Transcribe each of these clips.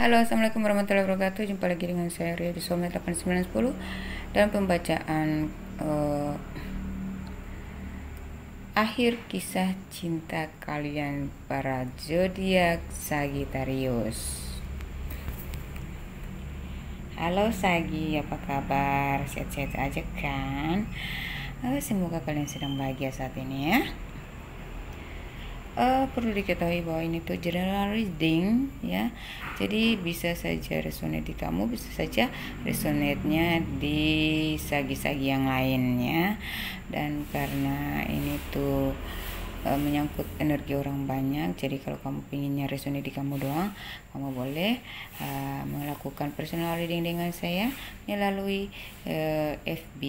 Halo, Assalamualaikum warahmatullahi wabarakatuh. Jumpa lagi dengan saya Ria di Soulmate 8910 dalam pembacaan uh, akhir kisah cinta kalian para zodiak Sagittarius. Halo Sagi, apa kabar? Sehat-sehat aja kan? Uh, semoga kalian sedang bahagia saat ini ya uh, perlu diketahui bahwa ini tuh general reading ya. Jadi bisa saja resonate di kamu bisa saja resonate-nya di sagi-sagi yang lainnya. Dan karena ini tuh uh, menyangkut energi orang banyak jadi kalau kamu pinginnya resonate di kamu doang kamu boleh uh, melakukan personal reading dengan saya melalui uh, FB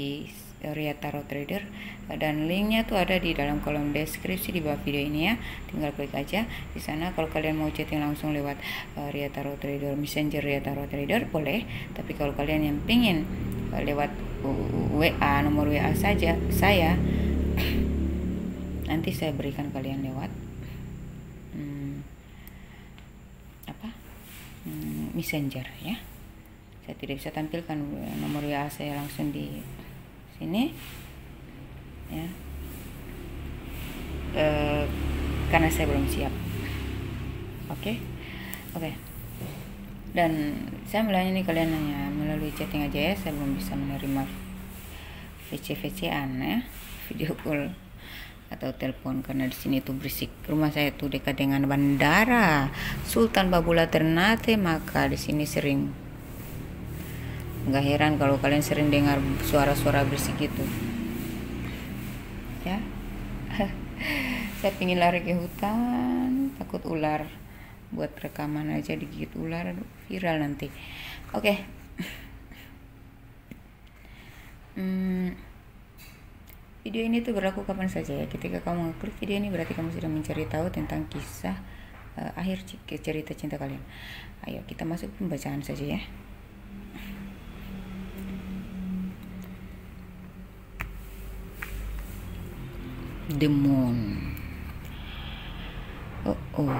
Ria Tarot Trader dan linknya tuh ada di dalam kolom deskripsi di bawah video ini ya. Tinggal klik aja. Di sana kalau kalian mau chatting langsung lewat uh, Ria Tarot Trader Messenger Ria Tarot Trader boleh. Tapi kalau kalian yang pingin uh, lewat WA nomor WA saja saya nanti saya berikan kalian lewat. Hmm, apa? Hmm, Messenger ya. Saya tidak bisa tampilkan nomor WA saya langsung di sini ya e, karena saya belum siap oke okay? oke okay. dan saya melayani kalian hanya melalui chatting aja ya saya belum bisa menerima VC VC-an ya video call atau telepon karena di sini tuh berisik rumah saya tuh dekat dengan bandara Sultan Babula Ternate maka di sini sering nggak heran kalau kalian sering dengar suara-suara bersih gitu. Ya. Saya pingin lari ke hutan takut ular buat rekaman aja digigit ular viral nanti. Oke. Okay. hmm, video ini tuh berlaku kapan saja ya? Ketika kamu ngeklik video ini berarti kamu sudah mencari tahu tentang kisah uh, akhir cerita cinta kalian. Ayo kita masuk pembacaan saja ya the moon. Oh, oh.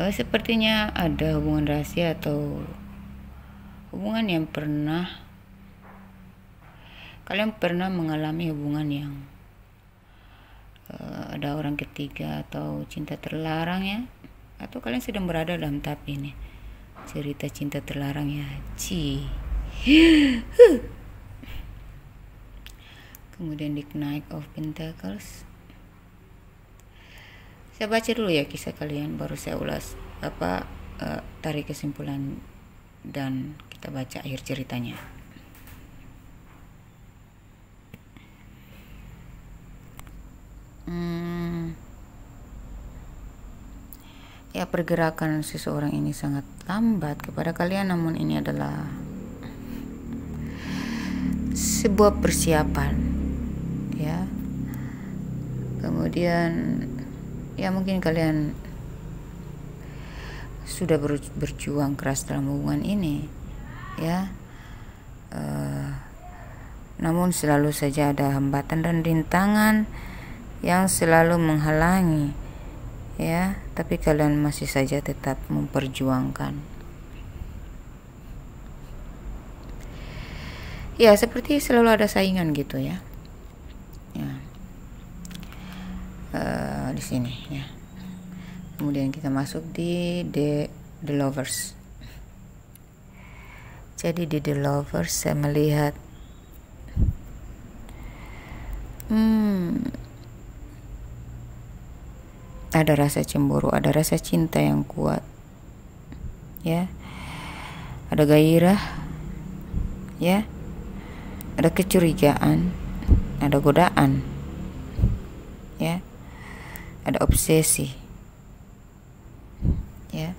Uh, sepertinya ada hubungan rahasia atau hubungan yang pernah kalian pernah mengalami hubungan yang uh, ada orang ketiga atau cinta terlarang ya? Atau kalian sedang berada dalam tahap ini? Cerita cinta terlarang ya? Ci kemudian di Knight of Pentacles. Saya baca dulu ya kisah kalian baru saya ulas apa uh, tarik kesimpulan dan kita baca akhir ceritanya. Hmm, ya pergerakan seseorang ini sangat lambat kepada kalian namun ini adalah sebuah persiapan ya. Kemudian ya mungkin kalian sudah berjuang keras dalam hubungan ini ya. Uh, namun selalu saja ada hambatan dan rintangan yang selalu menghalangi ya. Tapi kalian masih saja tetap memperjuangkan. Ya seperti selalu ada saingan gitu ya uh, di sini ya. Kemudian kita masuk di the the lovers. Jadi di the lovers saya melihat hmm, ada rasa cemburu ada rasa cinta yang kuat ya. Ada gairah ya. Ada kecurigaan ada godaan. Ya. Ada obsesi. Ya.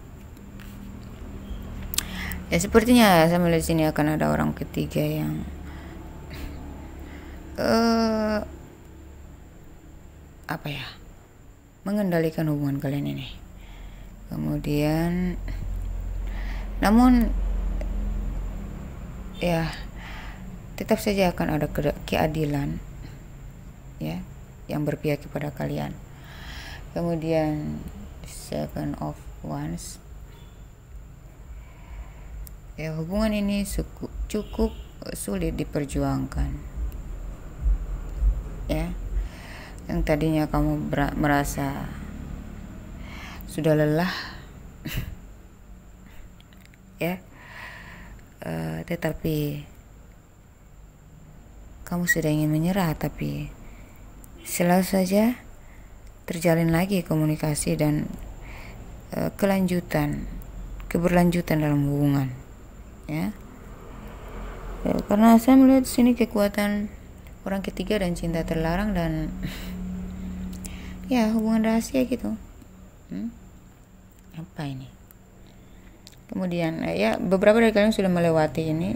Ya sepertinya saya melihat sini akan ada orang ketiga yang uh, apa ya mengendalikan hubungan kalian ini. Kemudian namun ya tetap saja akan ada keadilan ya yang berpihak kepada kalian. Kemudian seven of wands. Ya hubungan ini cukup sulit diperjuangkan. Ya yang tadinya kamu merasa sudah lelah ya uh, tetapi kamu sudah ingin menyerah tapi selalu saja terjalin lagi komunikasi dan uh, kelanjutan keberlanjutan dalam hubungan ya. ya karena saya melihat sini kekuatan orang ketiga dan cinta terlarang dan ya hubungan rahasia gitu hmm? apa ini kemudian eh, ya beberapa dari kalian sudah melewati ini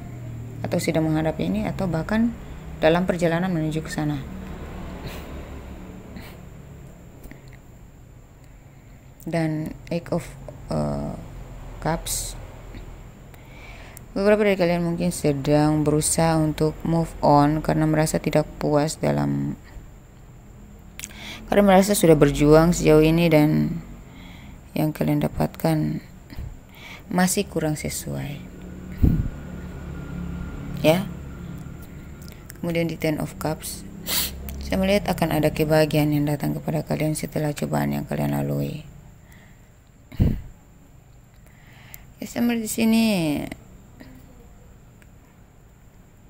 atau sudah menghadapi ini atau bahkan dalam perjalanan menuju ke sana dan Eight of uh, Cups. Beberapa dari kalian mungkin sedang berusaha untuk move on karena merasa tidak puas dalam karena merasa sudah berjuang sejauh ini dan yang kalian dapatkan masih kurang sesuai. Ya. Kemudian di Ten of Cups saya melihat akan ada kebahagiaan yang datang kepada kalian setelah cobaan yang kalian lalui ya saya melihat di sini.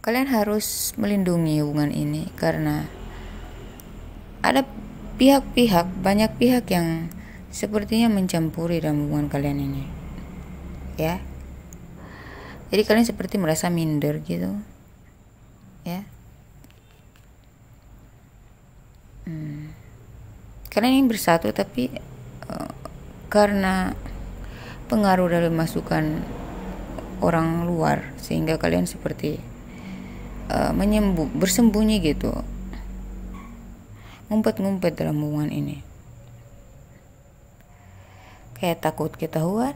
Kalian harus melindungi hubungan ini karena ada pihak-pihak banyak pihak yang sepertinya mencampuri dalam hubungan kalian ini ya. Jadi kalian seperti merasa minder gitu ya. Hmm. kalian ingin bersatu tapi karena pengaruh dari masukan orang luar sehingga kalian seperti uh, menyembuh bersembunyi gitu. Ngumpet-ngumpet dalam hubungan ini. Kayak takut ketahuan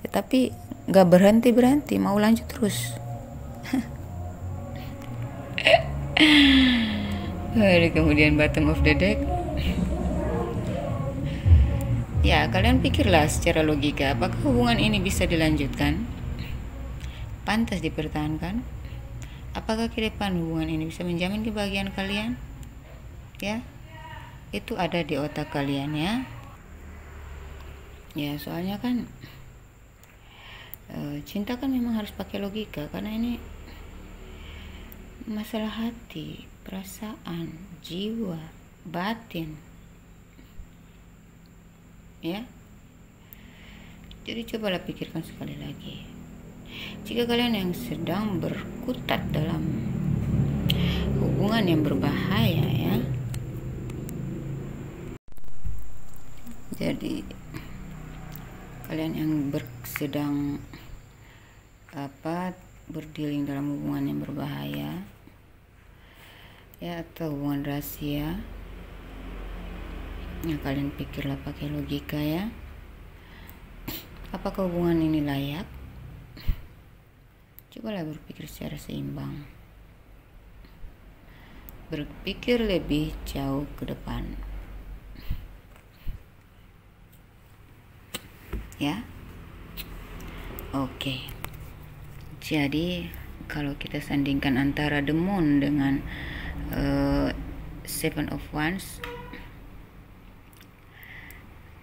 tetapi nggak berhenti berhenti mau lanjut terus. Kemudian bottom of the deck ya kalian pikirlah secara logika apakah hubungan ini bisa dilanjutkan? Pantas dipertahankan. Apakah ke depan hubungan ini bisa menjamin kebahagiaan kalian? Ya itu ada di otak kalian ya. Ya soalnya kan e, cinta kan memang harus pakai logika karena ini masalah hati perasaan jiwa batin ya jadi cobalah pikirkan sekali lagi jika kalian yang sedang berkutat dalam hubungan yang berbahaya ya. Jadi kalian yang ber, sedang apa berdealing dalam hubungan yang berbahaya ya atau hubungan rahasia ya kalian pikirlah pakai logika ya apakah hubungan ini layak Cobalah berpikir secara seimbang. Berpikir lebih jauh ke depan. Ya. Oke. Jadi kalau kita sandingkan antara The Moon dengan uh, Seven of Wands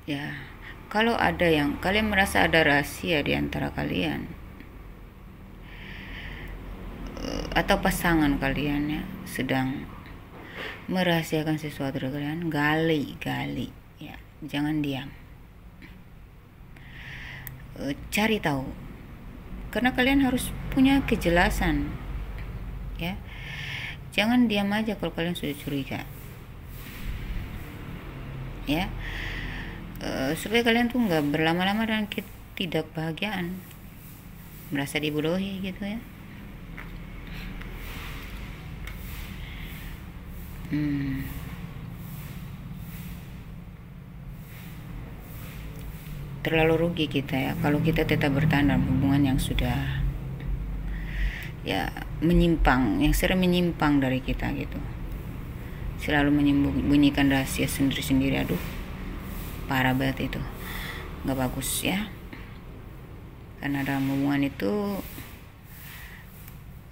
ya kalau ada yang kalian merasa ada rahasia di antara kalian atau pasangan kalian ya sedang merahasiakan sesuatu dari kalian gali gali ya jangan diam. E, cari tahu karena kalian harus punya kejelasan ya. Jangan diam aja kalau kalian sudah curiga ya e, supaya kalian tuh nggak berlama-lama dan tidak bahagiaan merasa dibodohi gitu ya Hmm. Terlalu rugi kita ya kalau kita tetap bertahan dalam hubungan yang sudah ya menyimpang, yang sering menyimpang dari kita gitu. Selalu menyembunyikan rahasia sendiri-sendiri. Aduh, parah banget itu. Nggak bagus ya. karena dalam hubungan itu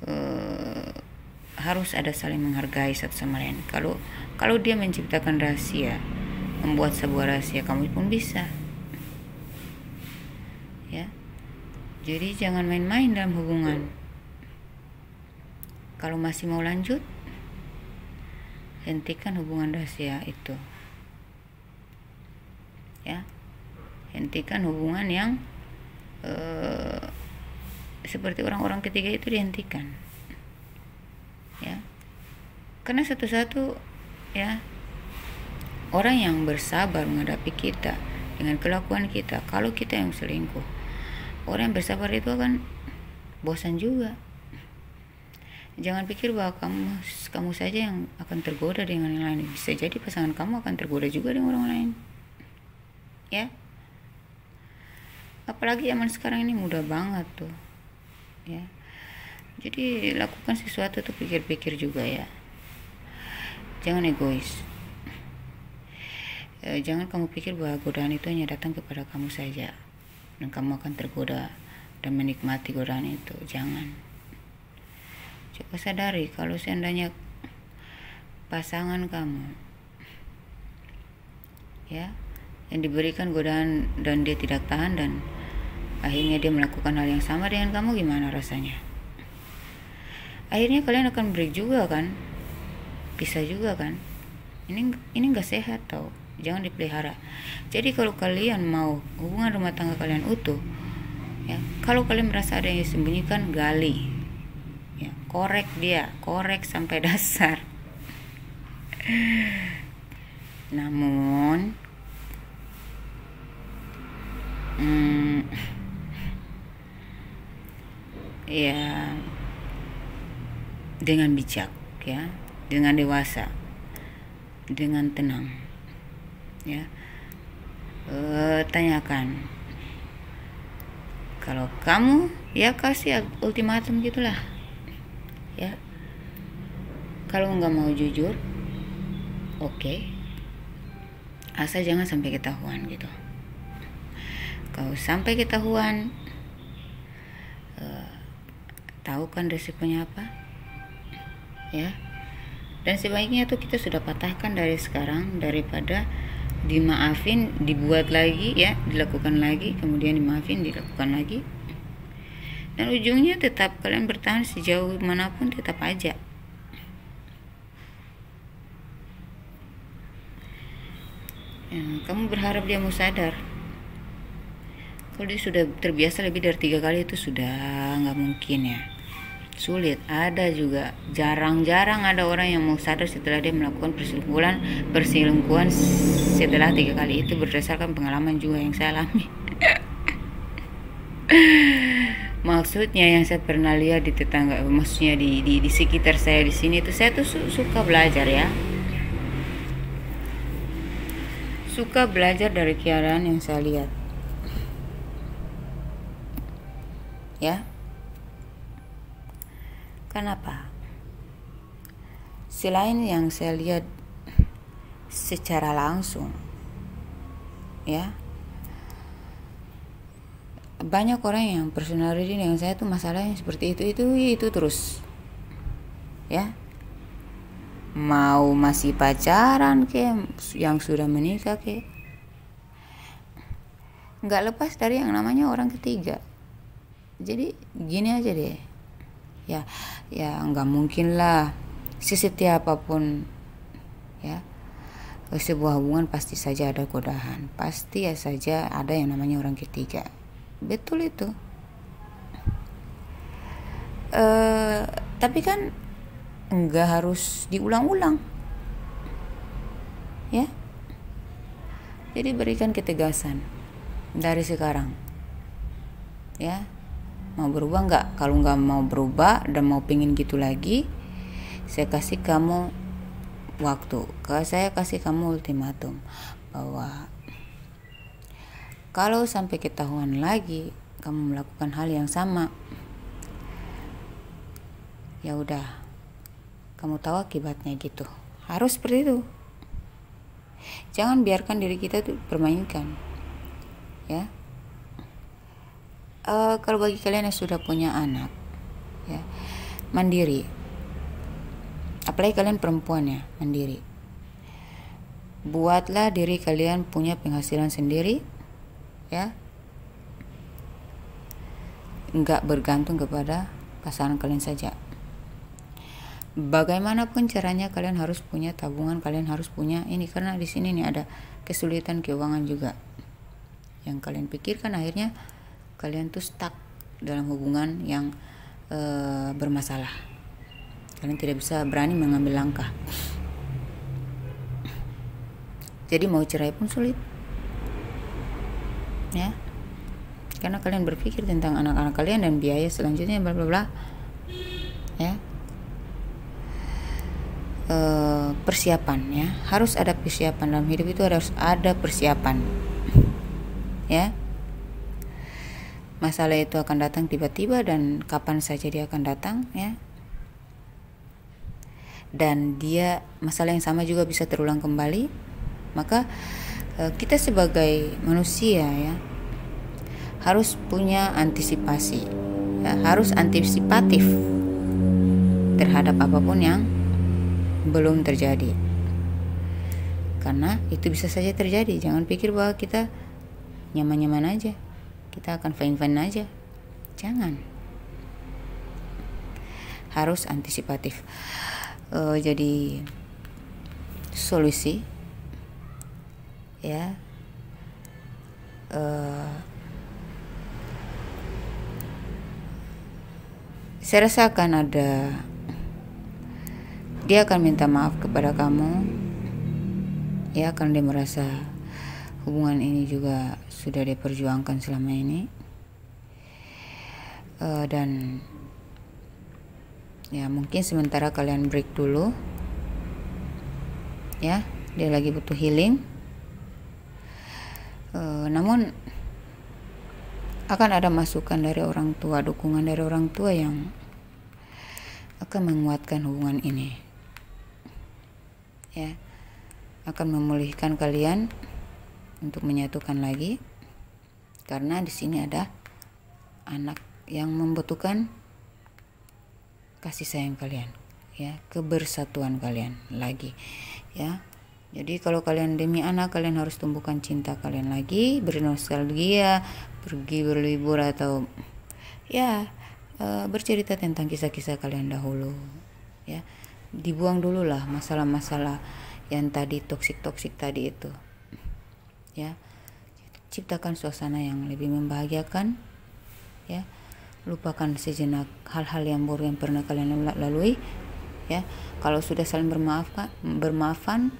uh, harus ada saling menghargai satu sama lain. Kalau kalau dia menciptakan rahasia membuat sebuah rahasia kamu pun bisa. Ya. Jadi jangan main-main dalam hubungan. Kalau masih mau lanjut hentikan hubungan rahasia itu ya. Hentikan hubungan yang uh, seperti orang-orang ketiga itu dihentikan. Ya. Karena satu-satu ya orang yang bersabar menghadapi kita dengan kelakuan kita kalau kita yang selingkuh orang yang bersabar itu akan bosan juga. Jangan pikir bahwa kamu kamu saja yang akan tergoda dengan yang lain. Bisa jadi pasangan kamu akan tergoda juga dengan orang lain ya. Apalagi zaman sekarang ini mudah banget tuh ya. Jadi lakukan sesuatu tuh pikir-pikir juga ya. Jangan egois. E, jangan kamu pikir bahwa godaan itu hanya datang kepada kamu saja dan kamu akan tergoda dan menikmati godaan itu. Jangan. Coba sadari kalau seandainya pasangan kamu ya yang diberikan godaan dan dia tidak tahan dan akhirnya dia melakukan hal yang sama dengan kamu gimana rasanya? Akhirnya kalian akan break juga kan? Bisa juga kan? Ini ini nggak sehat tau. Jangan dipelihara. Jadi kalau kalian mau hubungan rumah tangga kalian utuh ya kalau kalian merasa ada yang disembunyikan gali. Ya korek dia. Korek sampai dasar. Namun hmm, ya. Dengan bijak ya. Dengan dewasa. Dengan tenang ya. E, tanyakan. Kalau kamu ya kasih ultimatum gitulah ya. Kalau nggak mau jujur oke. Okay. asal jangan sampai ketahuan gitu kalau sampai ketahuan. Uh, tahu kan resikonya apa ya. Dan sebaiknya tuh kita sudah patahkan dari sekarang daripada dimaafin dibuat lagi ya dilakukan lagi kemudian dimaafin dilakukan lagi. Dan ujungnya tetap kalian bertahan sejauh mana pun tetap aja. Ya, kamu berharap dia mau sadar kalau dia sudah terbiasa lebih dari tiga kali itu sudah nggak mungkin ya. Sulit. Ada juga jarang-jarang ada orang yang mau sadar setelah dia melakukan perselingkuhan perselingkuhan setelah tiga kali itu berdasarkan pengalaman juga yang saya alami. Maksudnya yang saya pernah lihat di tetangga maksudnya di, di, di sekitar saya di sini itu saya tuh su suka belajar ya. Suka belajar dari keadaan yang saya lihat ya. Kenapa? Selain yang saya lihat secara langsung ya banyak orang yang personal reading dengan saya tuh masalahnya seperti itu itu itu terus. Ya. Mau masih pacaran ke yang sudah menikah ke? Nggak lepas dari yang namanya orang ketiga jadi gini aja deh. Ya ya nggak mungkin lah. Sesetia apa pun ya sebuah hubungan pasti saja ada godaan pasti ya saja ada yang namanya orang ketiga. Betul itu. Uh, tapi kan nggak harus diulang-ulang. Ya. Jadi berikan ketegasan dari sekarang. Ya mau berubah nggak? Kalau nggak mau berubah dan mau pingin gitu lagi saya kasih kamu waktu. Saya kasih kamu ultimatum bahwa kalau sampai ketahuan lagi kamu melakukan hal yang sama ya udah kamu tahu akibatnya gitu. Harus seperti itu. Jangan biarkan diri kita tuh permainkan ya uh, kalau bagi kalian yang sudah punya anak ya mandiri. Apalagi kalian perempuan ya mandiri. Buatlah diri kalian punya penghasilan sendiri ya. Nggak bergantung kepada pasangan kalian saja. Bagaimanapun caranya kalian harus punya tabungan kalian harus punya ini. Karena di sini nih ada kesulitan keuangan juga. Yang kalian pikirkan akhirnya kalian tuh stuck dalam hubungan yang uh, bermasalah. Kalian tidak bisa berani mengambil langkah. Jadi mau cerai pun sulit. Ya. Karena kalian berpikir tentang anak-anak kalian dan biaya selanjutnya bla bla bla. Ya. E, persiapan ya. Harus ada persiapan dalam hidup itu harus ada persiapan. Ya masalah itu akan datang tiba-tiba dan kapan saja dia akan datang ya. Dan dia masalah yang sama juga bisa terulang kembali. Maka eh, kita sebagai manusia ya harus punya antisipasi ya, harus antisipatif terhadap apa pun yang belum terjadi. Karena itu bisa saja terjadi. Jangan pikir bahwa kita nyaman-nyaman aja kita akan fine-fine aja. Jangan. Harus antisipatif. Uh, jadi solusi ya. Uh, saya rasa akan ada dia akan minta maaf kepada kamu. Ya karena dia merasa hubungan ini juga sudah diperjuangkan selama ini. Uh, dan ya mungkin sementara kalian break dulu. Ya dia lagi butuh healing. Uh, namun akan ada masukan dari orang tua dukungan dari orang tua yang akan menguatkan hubungan ini. Ya akan memulihkan kalian untuk menyatukan lagi karena di sini ada anak yang membutuhkan kasih sayang kalian ya kebersatuan kalian lagi ya. Jadi kalau kalian demi anak kalian harus tumbuhkan cinta kalian lagi bernostalgia pergi berlibur atau ya e, bercerita tentang kisah-kisah kalian dahulu ya. Dibuang dulu lah masalah-masalah yang tadi toksik-toksik tadi itu ya. Ciptakan suasana yang lebih membahagiakan ya. Lupakan sejenak hal-hal yang buruk yang pernah kalian lalui ya. Kalau sudah saling bermaaf bermaafan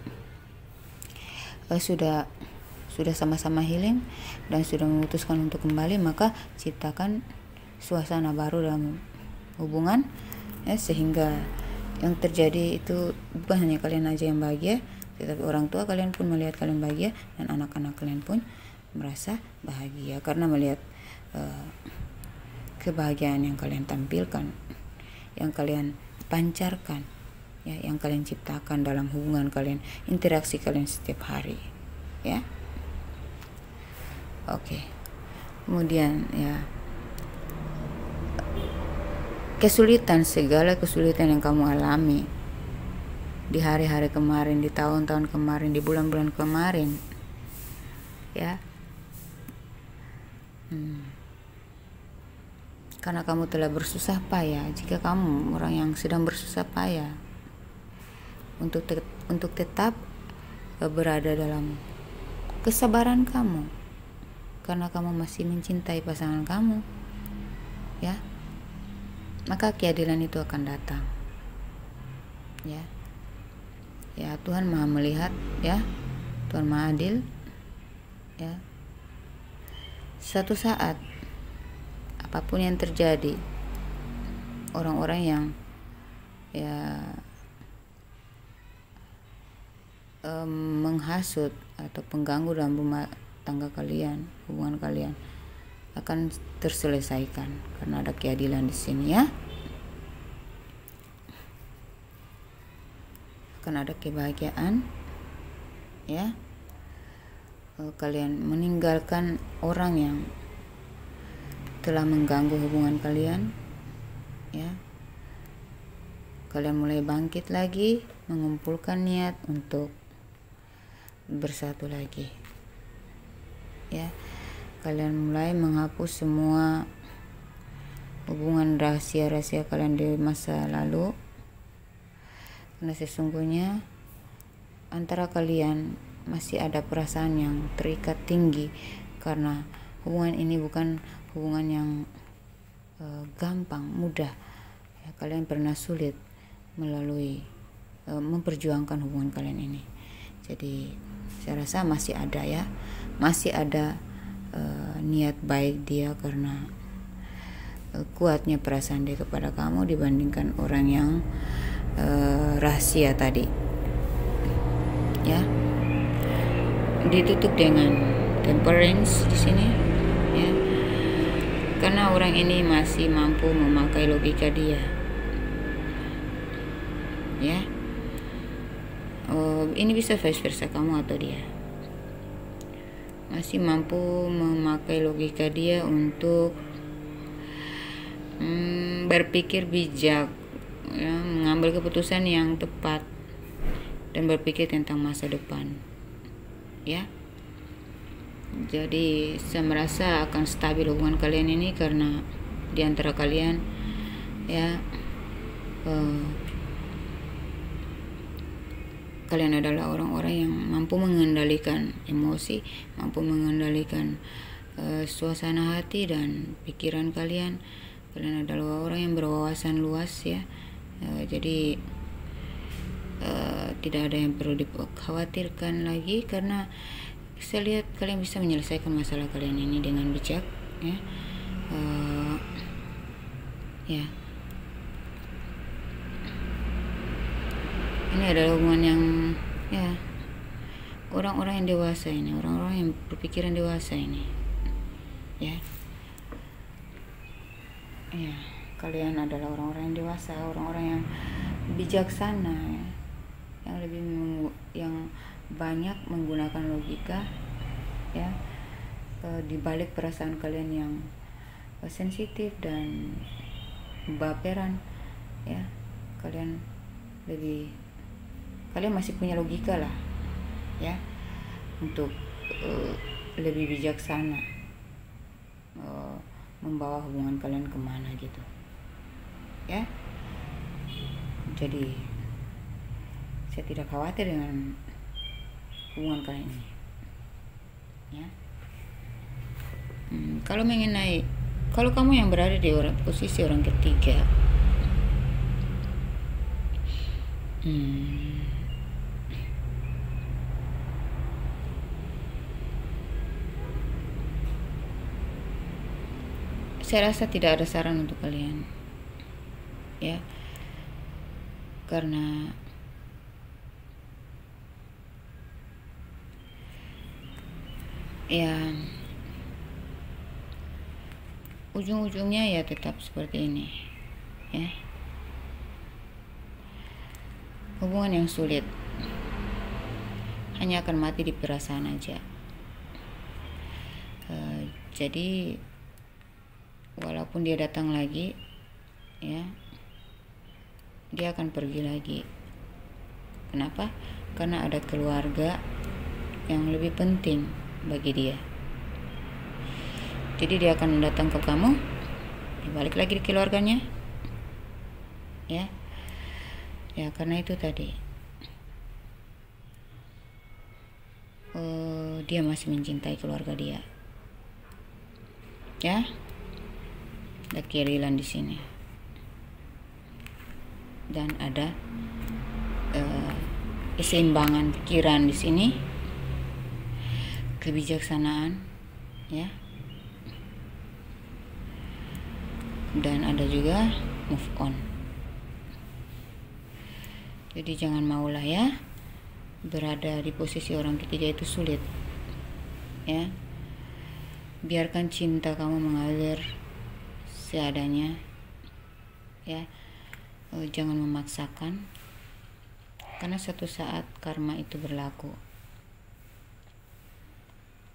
eh, sudah sudah sama-sama healing dan sudah memutuskan untuk kembali maka ciptakan suasana baru dalam hubungan ya. Sehingga yang terjadi itu bukan hanya kalian aja yang bahagia tetapi orang tua kalian pun melihat kalian bahagia dan anak-anak kalian pun merasa bahagia. Karena melihat uh, kebahagiaan yang kalian tampilkan yang kalian pancarkan ya yang kalian ciptakan dalam hubungan kalian interaksi kalian setiap hari ya. Oke. Kemudian ya kesulitan segala kesulitan yang kamu alami di hari-hari kemarin, di tahun-tahun kemarin, di bulan-bulan kemarin, ya. Hmm. Karena kamu telah bersusah payah, jika kamu orang yang sedang bersusah payah untuk te untuk tetap berada dalam kesabaran kamu, karena kamu masih mencintai pasangan kamu, ya, maka keadilan itu akan datang, ya ya Tuhan maha melihat ya. Tuhan maha adil ya. Satu saat apa pun yang terjadi orang-orang yang ya um, menghasut atau pengganggu dalam rumah tangga kalian hubungan kalian akan terselesaikan karena ada keadilan di sini ya akan ada kebahagiaan ya. Kalian meninggalkan orang yang telah mengganggu hubungan kalian ya. Kalian mulai bangkit lagi mengumpulkan niat untuk bersatu lagi ya. Kalian mulai menghapus semua hubungan rahasia-rahasia kalian di masa lalu karena sesungguhnya antara kalian masih ada perasaan yang terikat tinggi karena hubungan ini bukan hubungan yang uh, gampang mudah ya, kalian pernah sulit melalui uh, memperjuangkan hubungan kalian ini. Jadi saya rasa masih ada ya, masih ada uh, niat baik dia karena kuatnya perasaan dia kepada kamu dibandingkan orang yang uh, rahasia tadi. Ya. Ditutup dengan temperance di sini ya. Karena orang ini masih mampu memakai logika dia ya oh, ini bisa vice versa kamu atau dia masih mampu memakai logika dia untuk hmm, berpikir bijak ya, mengambil keputusan yang tepat dan berpikir tentang masa depan ya jadi saya merasa akan stabil hubungan kalian ini karena di antara kalian ya uh, kalian adalah orang-orang yang mampu mengendalikan emosi, mampu mengendalikan uh, suasana hati dan pikiran kalian. Kalian adalah orang yang berwawasan luas ya. Uh, jadi uh, tidak ada yang perlu dikhawatirkan lagi karena saya lihat kalian bisa menyelesaikan masalah kalian ini dengan bijak ya. Uh, ya. ini adalah hubungan yang ya orang-orang yang dewasa ini orang-orang yang berpikiran dewasa ini ya ya kalian adalah orang-orang yang dewasa orang-orang yang bijaksana ya. yang lebih yang banyak menggunakan logika ya e, di balik perasaan kalian yang e, sensitif dan baperan ya kalian lebih kalian masih punya logika lah ya untuk uh, lebih bijaksana uh, membawa hubungan kalian ke mana gitu ya. Jadi saya tidak khawatir dengan hubungan kalian ini ya. Hmm, kalau mengenai kalau kamu yang berada di orang, posisi orang ketiga hmm, saya rasa tidak ada saran untuk kalian ya. Karena ya ujung-ujungnya ya tetap seperti ini ya. Hubungan yang sulit hanya akan mati di perasaan aja. Uh, jadi walaupun dia datang lagi ya dia akan pergi lagi. Kenapa? Karena ada keluarga yang lebih penting bagi dia. Jadi dia akan datang ke kamu balik lagi di keluarganya. Ya. Ya karena itu tadi. Uh, dia masih mencintai keluarga dia. Ya. Ada kirilan di sini dan ada uh, keseimbangan pikiran di sini. Kebijaksanaan ya. Dan ada juga move on. Jadi jangan maulah ya. Berada di posisi orang ketiga itu sulit ya. Biarkan cinta kamu mengalir seadanya ya oh, jangan memaksakan karena suatu saat karma itu berlaku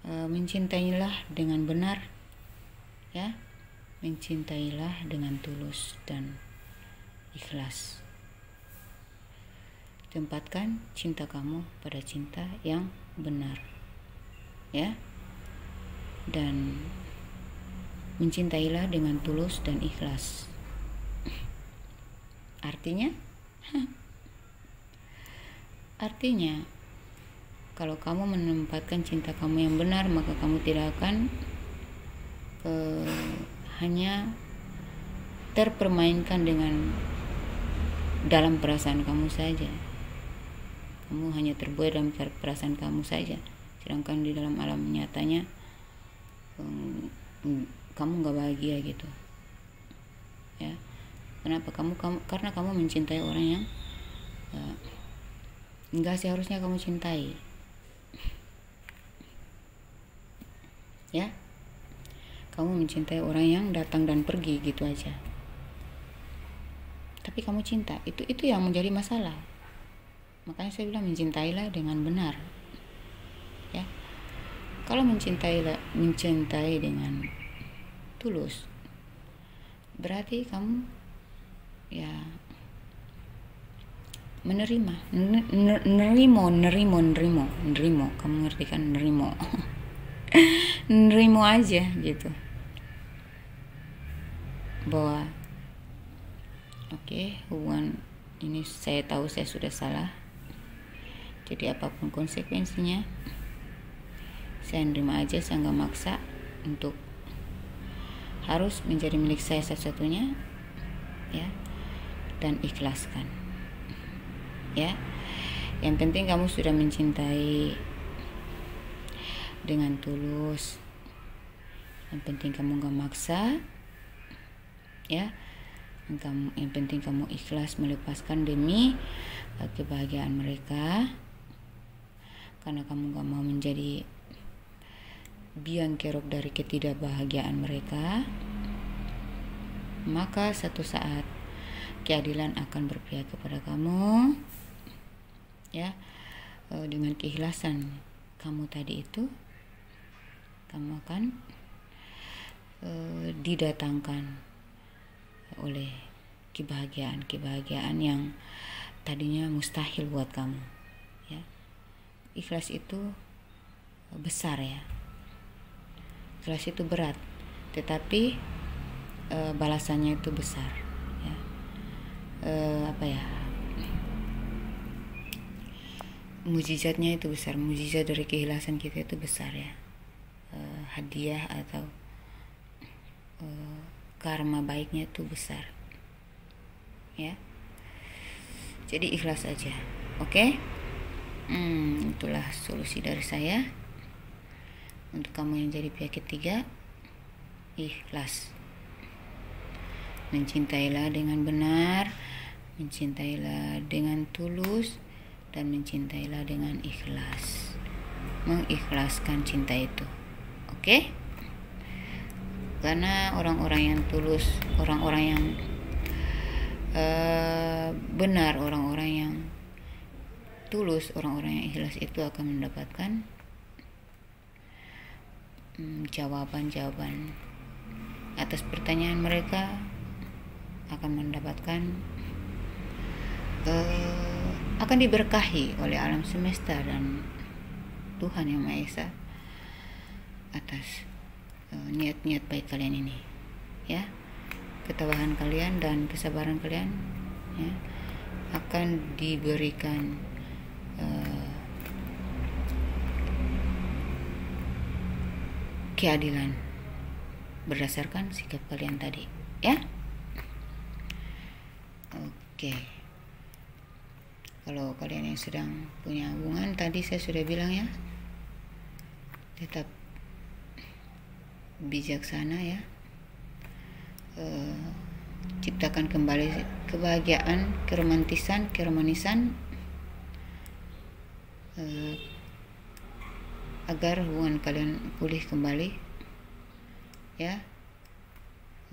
e, mencintailah dengan benar ya mencintailah dengan tulus dan ikhlas. Tempatkan cinta kamu pada cinta yang benar. Ya. Dan mencintailah dengan tulus dan ikhlas. Artinya? Artinya kalau kamu menempatkan cinta kamu yang benar maka kamu tidak akan uh, hanya terpermainkan dengan dalam perasaan kamu saja. Kamu hanya terbuai dalam perasaan kamu saja. Sedangkan di dalam alam nyatanya kamu nggak bahagia gitu. Ya kenapa? Kamu kamu karena kamu mencintai orang yang uh, nggak seharusnya kamu cintai. Ya? Kamu mencintai orang yang datang dan pergi gitu aja. Tapi kamu cinta itu itu yang menjadi masalah. Makanya saya bilang mencintailah dengan benar. Ya? Kalau mencintai mencintai dengan tulus berarti kamu ya. Menerima. Nerimo nerimo nerimo. Nerimo. Kamu ngerti kan? Nerimo. Nerimo aja gitu. Bahwa oke okay, hubungan ini saya tahu saya sudah salah. Jadi apa pun konsekuensinya saya nerima aja saya nggak maksa untuk harus menjadi milik saya satu-satunya ya dan ikhlaskan. Ya. Yang penting kamu sudah mencintai dengan tulus. Yang penting kamu nggak maksa. Ya. Yang, kamu, yang penting kamu ikhlas melepaskan demi kebahagiaan mereka. Karena kamu gak mau menjadi biang kerok dari ketidakbahagiaan mereka. Maka satu saat keadilan akan berpihak kepada kamu ya. E, dengan keikhlasan kamu tadi itu kamu akan e, didatangkan oleh kebahagiaan-kebahagiaan yang tadinya mustahil buat kamu ikhlas itu besar ya. Ikhlas itu berat tetapi e, balasannya itu besar e, apa ya mujizatnya itu besar. Mujizat dari keikhlasan kita itu besar ya. E, hadiah atau e, karma baiknya itu besar. Ya. Jadi ikhlas aja. Oke? Okay? hmm, itulah solusi dari saya. Untuk kamu yang jadi pihak ketiga ikhlas mencintailah dengan benar mencintailah dengan tulus dan mencintailah dengan ikhlas. Mengikhlaskan cinta itu. Oke? Okay? karena orang-orang yang tulus orang-orang yang uh, benar orang-orang yang tulus orang-orang yang ikhlas itu akan mendapatkan hmm, jawaban-jawaban. Hmm, atas pertanyaan mereka akan mendapatkan uh, akan diberkahi oleh alam semesta dan Tuhan yang Maha Esa atas eh, niat-niat uh, baik kalian ini ya. Ketabahan kalian dan kesabaran kalian ya akan diberikan Eh, keadilan berdasarkan sikap kalian tadi ya oke. Kalau kalian yang sedang punya hubungan tadi saya sudah bilang ya tetap bijaksana ya. E, ciptakan kembali kebahagiaan keromantisan keromanisan uh, agar hubungan kalian pulih kembali ya.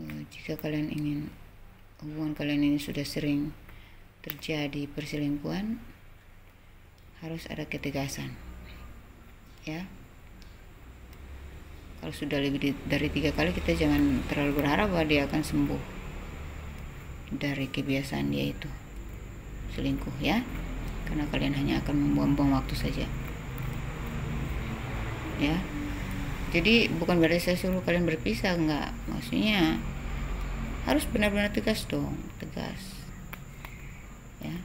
Uh, jika kalian ingin hubungan kalian ini sudah sering terjadi perselingkuhan harus ada ketegasan ya. Kalau sudah lebih dari tiga kali kita jangan terlalu berharap bahwa dia akan sembuh dari kebiasaan dia itu selingkuh ya. Karena kalian hanya akan membuang-buang waktu saja ya. Jadi bukan berarti saya suruh kalian berpisah enggak. Maksudnya harus benar-benar tegas dong tegas. Ya.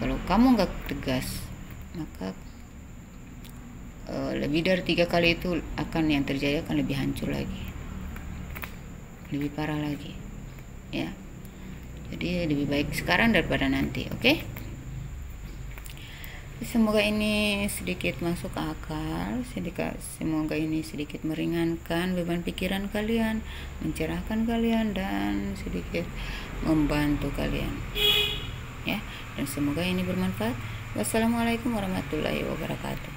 Kalau kamu nggak tegas maka uh, lebih dari tiga kali itu akan yang terjadi akan lebih hancur lagi. Lebih parah lagi. Ya. Jadi lebih baik sekarang daripada nanti oke? okay? Semoga ini sedikit masuk akal sedikit semoga ini sedikit meringankan beban pikiran kalian mencerahkan kalian dan sedikit membantu kalian. Ya dan semoga ini bermanfaat. Wassalamualaikum warahmatullahi wabarakatuh